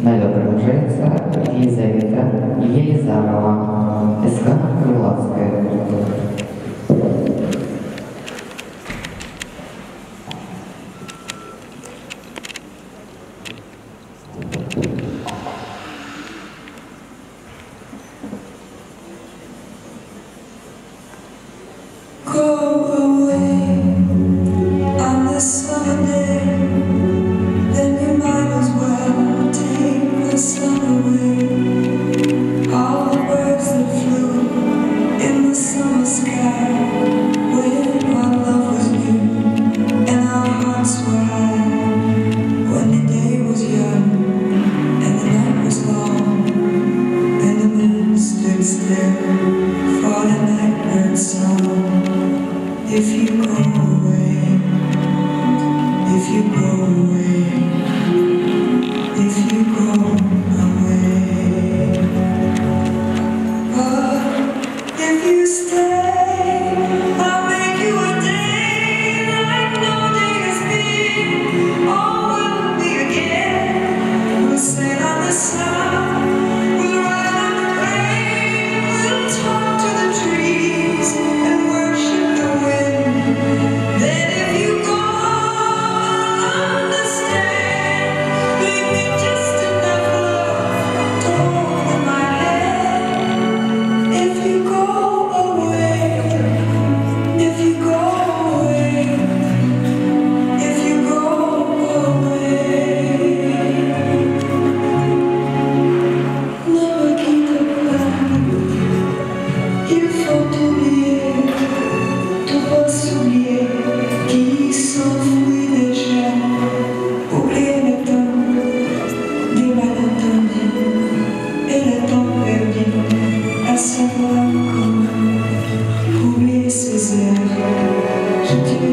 Налет продолжается. Елизавета Елизарова, СК Крылатская. Cool. If you go away, if you go